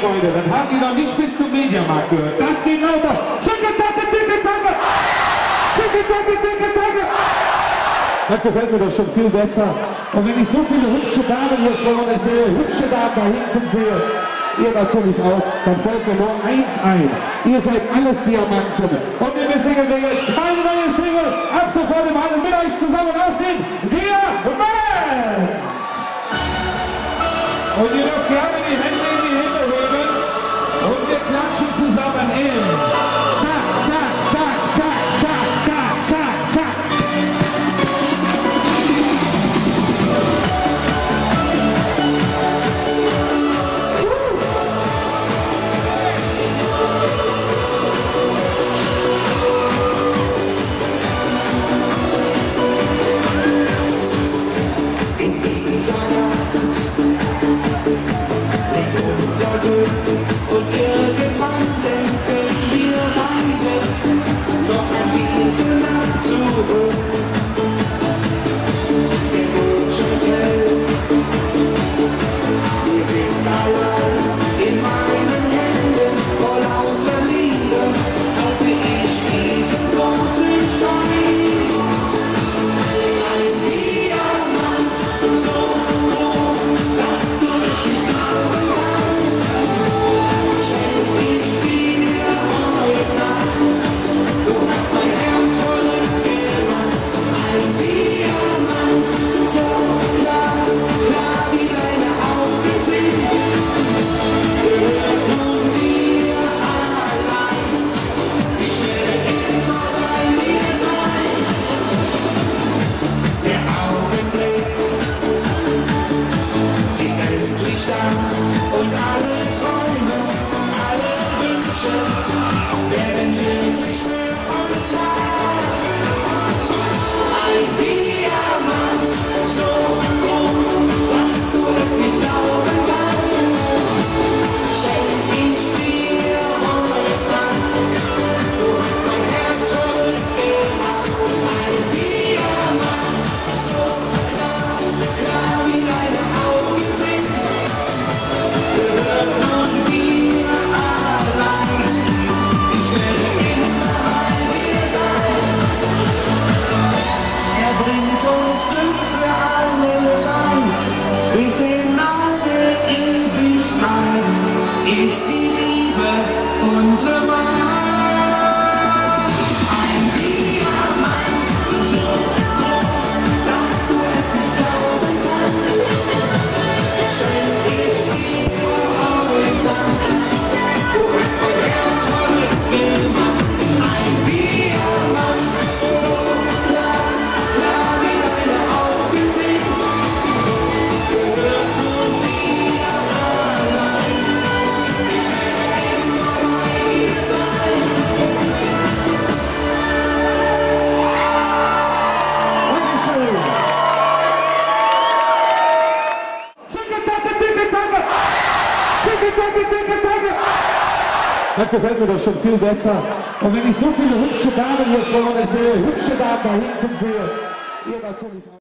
Freunde, dann haben die noch nicht bis zum Mediamarkt gehört. Das geht weiter. Zicke, zacke, zicke, zacke. Zicke, zacke, zicke, zacke. Das gefällt mir doch schon viel besser. Und wenn ich so viele hübsche Damen hier vorne sehe, hübsche Damen da hinten sehe, ihr natürlich auch, dann fällt mir nur eins ein. Ihr seid alles Diamanten. Und liebe Single-Dinge, meine neue Single, ab sofort im Handel mit euch zusammen auf den silence. Das gefällt mir doch schon viel besser. Und wenn ich so viele hübsche Damen hier vorne sehe, hübsche Damen da hinten sehe, ihr natürlich auch.